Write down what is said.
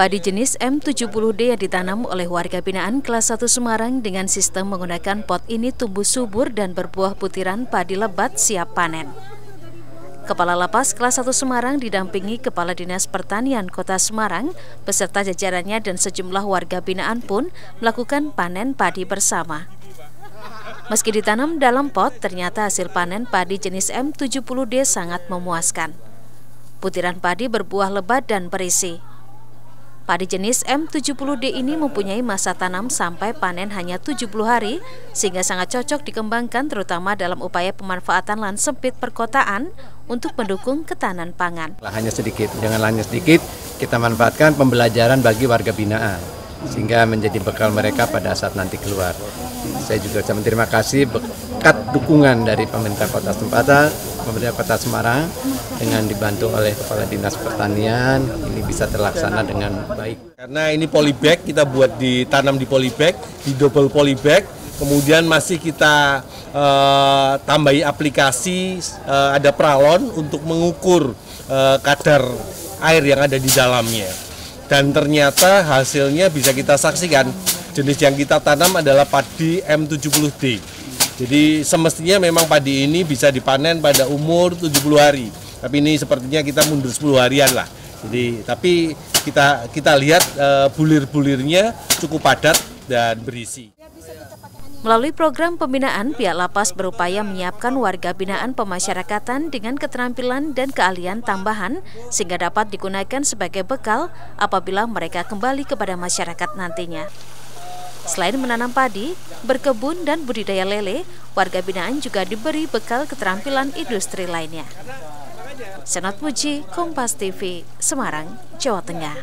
Padi jenis M70D yang ditanam oleh warga binaan kelas 1 Semarang dengan sistem menggunakan pot ini tumbuh subur dan berbuah putiran padi lebat siap panen. Kepala Lapas kelas 1 Semarang didampingi Kepala Dinas Pertanian Kota Semarang beserta jajarannya dan sejumlah warga binaan pun melakukan panen padi bersama. Meski ditanam dalam pot, ternyata hasil panen padi jenis M70D sangat memuaskan. Putiran padi berbuah lebat dan berisi. Padi jenis M70D ini mempunyai masa tanam sampai panen hanya 70 hari, sehingga sangat cocok dikembangkan terutama dalam upaya pemanfaatan lahan sempit perkotaan untuk mendukung ketahanan pangan. Lahannya sedikit, jangan lahannya sedikit, kita manfaatkan pembelajaran bagi warga binaan, sehingga menjadi bekal mereka pada saat nanti keluar. Saya juga ucapkan terima kasih berkat dukungan dari pemerintah kota Sempata, pemerintah kota Semarang, dengan dibantu oleh Kepala Dinas Pertanian, ini bisa terlaksana dengan baik. Karena ini polybag, kita buat ditanam di polybag, di double polybag, kemudian masih kita uh, tambahi aplikasi, uh, ada pralon untuk mengukur uh, kadar air yang ada di dalamnya. Dan ternyata hasilnya bisa kita saksikan jenis yang kita tanam adalah padi M70D. Jadi semestinya memang padi ini bisa dipanen pada umur 70 hari. Tapi ini sepertinya kita mundur 10 harian lah. Jadi tapi kita kita lihat uh, bulir-bulirnya cukup padat dan berisi. Melalui program pembinaan, pihak lapas berupaya menyiapkan warga binaan pemasyarakatan dengan keterampilan dan keahlian tambahan sehingga dapat digunakan sebagai bekal apabila mereka kembali kepada masyarakat nantinya. Selain menanam padi, berkebun dan budidaya lele, warga binaan juga diberi bekal keterampilan industri lainnya. Senat Muji, Kompas TV, Semarang, Jawa Tengah.